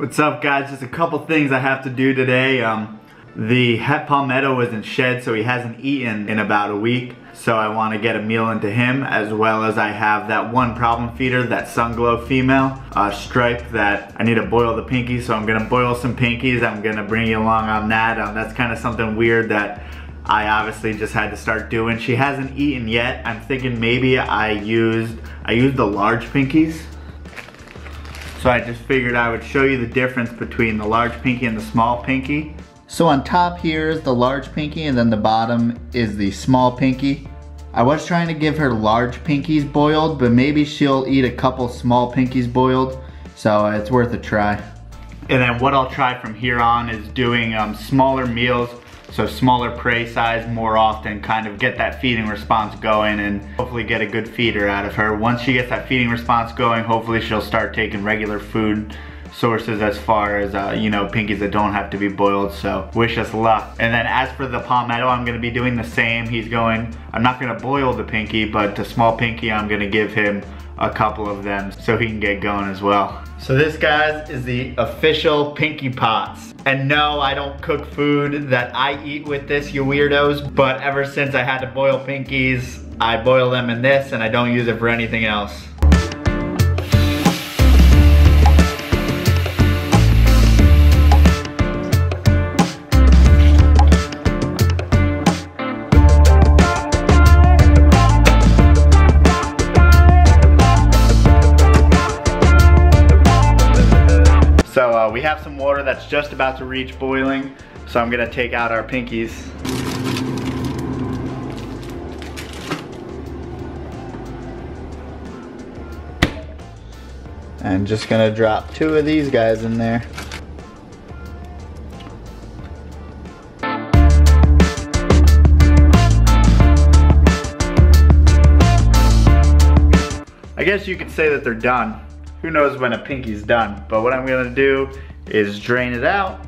What's up guys? Just a couple things I have to do today. Um, the het palmetto was in shed so he hasn't eaten in about a week. So I want to get a meal into him as well as I have that one problem feeder, that Sunglow female uh, stripe that I need to boil the pinkies. So I'm going to boil some pinkies. I'm going to bring you along on that. Um, that's kind of something weird that I obviously just had to start doing. She hasn't eaten yet. I'm thinking maybe I used, I used the large pinkies so I just figured I would show you the difference between the large pinky and the small pinky. So on top here is the large pinky and then the bottom is the small pinky. I was trying to give her large pinkies boiled, but maybe she'll eat a couple small pinkies boiled. So it's worth a try. And then what I'll try from here on is doing um, smaller meals so smaller prey size more often, kind of get that feeding response going and hopefully get a good feeder out of her. Once she gets that feeding response going, hopefully she'll start taking regular food sources as far as, uh, you know, pinkies that don't have to be boiled, so wish us luck. And then as for the palmetto, I'm gonna be doing the same. He's going, I'm not gonna boil the pinky, but the small pinky, I'm gonna give him a couple of them so he can get going as well. So this guys is the official Pinky Pots. And no, I don't cook food that I eat with this, you weirdos, but ever since I had to boil pinkies, I boil them in this and I don't use it for anything else. Just about to reach boiling. So I'm gonna take out our pinkies. And just gonna drop two of these guys in there. I guess you could say that they're done who knows when a pinky's done. But what I'm gonna do is drain it out.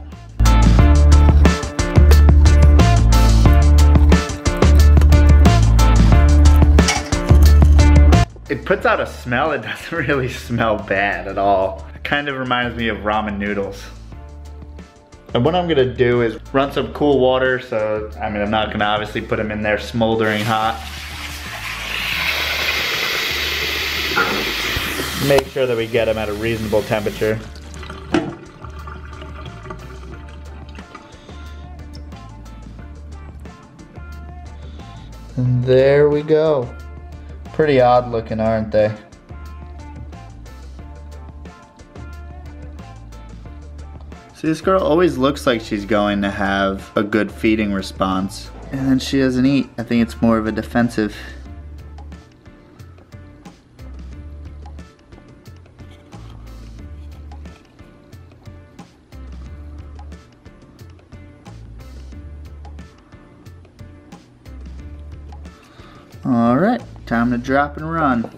It puts out a smell, it doesn't really smell bad at all. It kind of reminds me of ramen noodles. And what I'm gonna do is run some cool water, so I mean I'm not gonna obviously put them in there smoldering hot. make sure that we get them at a reasonable temperature. And there we go. Pretty odd looking, aren't they? See, this girl always looks like she's going to have a good feeding response. And then she doesn't eat. I think it's more of a defensive time to drop and run.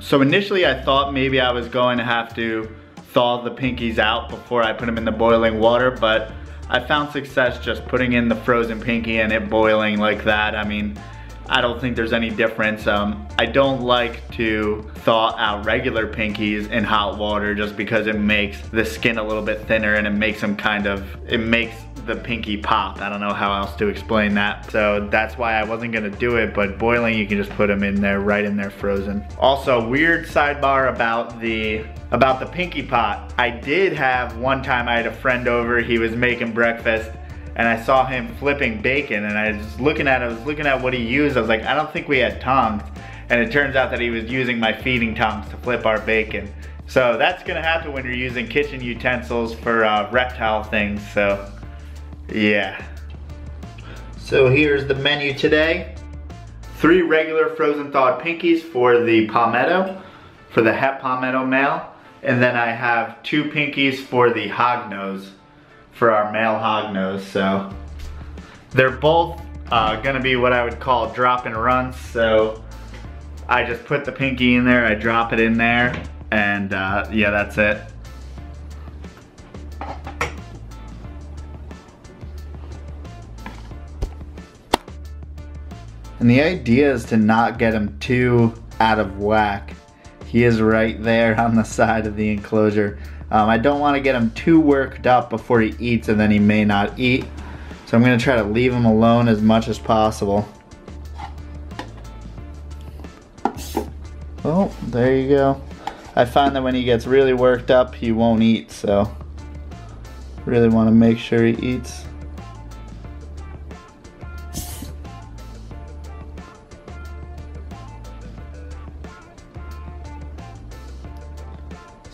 So initially I thought maybe I was going to have to thaw the pinkies out before I put them in the boiling water, but I found success just putting in the frozen pinky and it boiling like that. I mean, I don't think there's any difference. Um, I don't like to thaw out regular pinkies in hot water just because it makes the skin a little bit thinner and it makes them kind of, it makes the pinky pop. I don't know how else to explain that. So that's why I wasn't gonna do it, but boiling, you can just put them in there, right in there frozen. Also, weird sidebar about the about the pinky pot. I did have one time I had a friend over, he was making breakfast and I saw him flipping bacon and I was looking at it, I was looking at what he used. I was like, I don't think we had tongs. And it turns out that he was using my feeding tongs to flip our bacon. So that's gonna happen when you're using kitchen utensils for uh, reptile things. So yeah. So here's the menu today. Three regular frozen thawed pinkies for the palmetto, for the het palmetto male. And then I have two pinkies for the hognose, for our male hognose. So they're both uh, gonna be what I would call drop and runs. So I just put the pinky in there, I drop it in there, and uh, yeah, that's it. And the idea is to not get him too out of whack. He is right there on the side of the enclosure. Um, I don't want to get him too worked up before he eats and then he may not eat. So I'm going to try to leave him alone as much as possible. Oh, there you go. I find that when he gets really worked up, he won't eat, so really want to make sure he eats.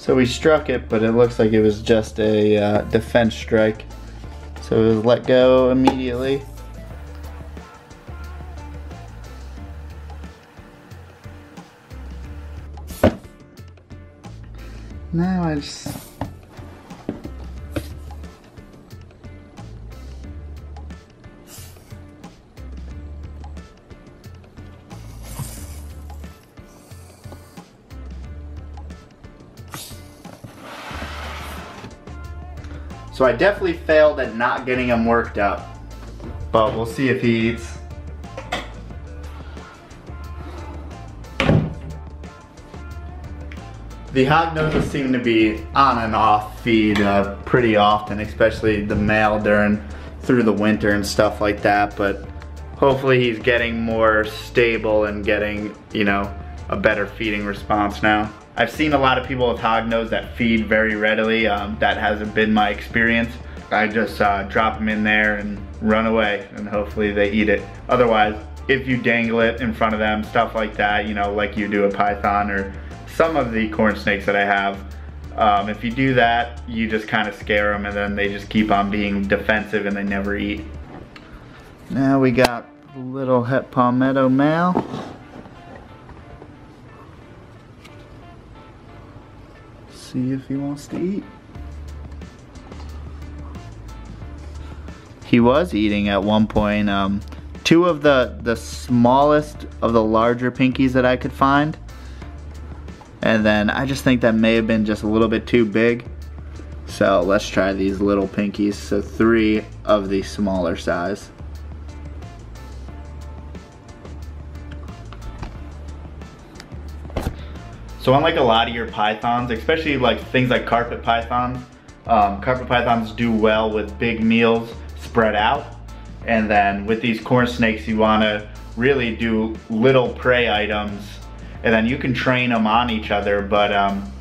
So we struck it, but it looks like it was just a uh, defense strike. So it was let go immediately. Now I just So I definitely failed at not getting him worked up. But we'll see if he eats. The hog noses seem to be on and off feed uh, pretty often, especially the male during through the winter and stuff like that. But hopefully he's getting more stable and getting, you know, a better feeding response now. I've seen a lot of people with hog hognose that feed very readily. Um, that hasn't been my experience. I just uh, drop them in there and run away and hopefully they eat it. Otherwise, if you dangle it in front of them, stuff like that, you know, like you do a python or some of the corn snakes that I have, um, if you do that, you just kind of scare them and then they just keep on being defensive and they never eat. Now we got little het palmetto male. See if he wants to eat. He was eating at one point. Um, two of the, the smallest of the larger pinkies that I could find. And then I just think that may have been just a little bit too big. So let's try these little pinkies. So three of the smaller size. So unlike a lot of your pythons, especially like things like carpet pythons, um, carpet pythons do well with big meals spread out. And then with these corn snakes, you wanna really do little prey items and then you can train them on each other, but um,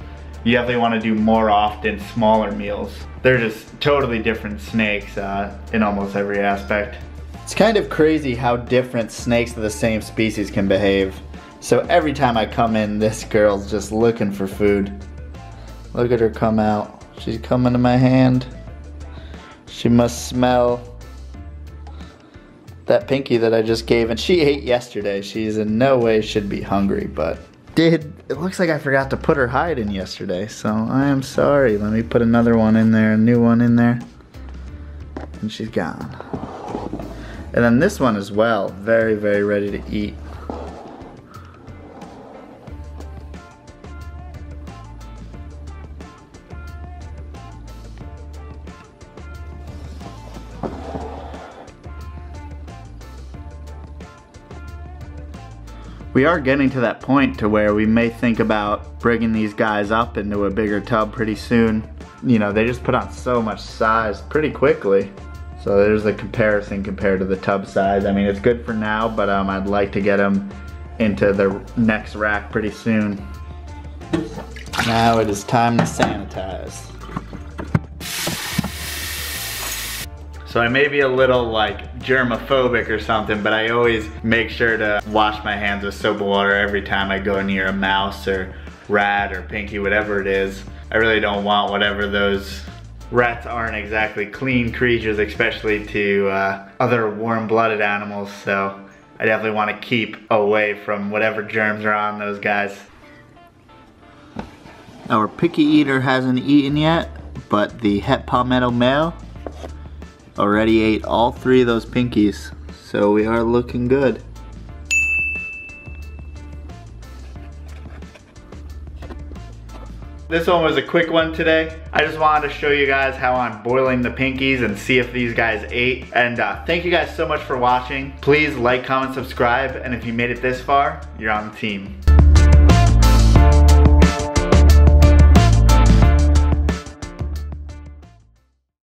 you definitely wanna do more often smaller meals. They're just totally different snakes uh, in almost every aspect. It's kind of crazy how different snakes of the same species can behave. So every time I come in, this girl's just looking for food. Look at her come out. She's coming to my hand. She must smell that pinky that I just gave and she ate yesterday. She's in no way should be hungry, but did it looks like I forgot to put her hide in yesterday, so I am sorry. Let me put another one in there, a new one in there. And she's gone. And then this one as well, very, very ready to eat. We are getting to that point to where we may think about bringing these guys up into a bigger tub pretty soon. You know, they just put on so much size pretty quickly. So there's a comparison compared to the tub size. I mean, it's good for now, but um, I'd like to get them into the next rack pretty soon. Now it is time to sanitize. So I may be a little like germophobic or something, but I always make sure to wash my hands with soap and water every time I go near a mouse or rat or pinky, whatever it is. I really don't want whatever those rats aren't exactly clean creatures, especially to uh, other warm-blooded animals. So I definitely want to keep away from whatever germs are on those guys. Our picky eater hasn't eaten yet, but the het palmetto male already ate all three of those pinkies. So we are looking good. This one was a quick one today. I just wanted to show you guys how I'm boiling the pinkies and see if these guys ate. And uh, thank you guys so much for watching. Please like, comment, subscribe. And if you made it this far, you're on the team.